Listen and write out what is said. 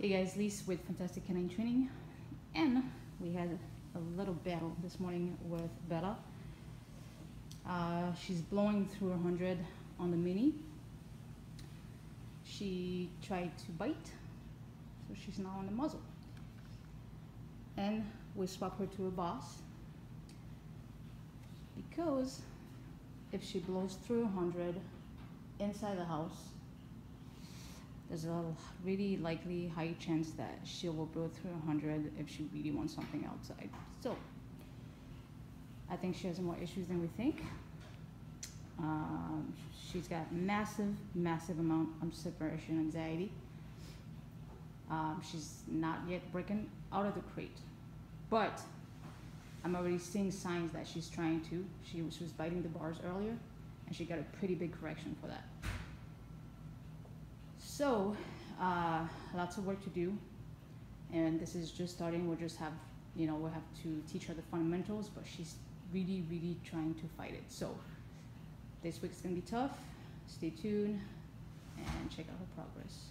Hey guys, Lise with Funtastic K9 Training, and we had a little battle this morning with Bella. Uh, she's blowing through 100 on the mini. She tried to bite, so she's now on the muzzle. And we swap her to a boss because if she blows through 100 inside the house, there's a really likely high chance that she will blow through 100 if she really wants something outside. So I think she has more issues than we think. Um, she's got massive, massive amount of separation anxiety. Um, she's not yet breaking out of the crate, but I'm already seeing signs that she's trying to. She, she was biting the bars earlier, and she got a pretty big correction for that. So, uh, lots of work to do, and this is just starting. We'll just have, you know, we'll have to teach her the fundamentals, but she's really, really trying to fight it. So, this week's gonna be tough. Stay tuned and check out her progress.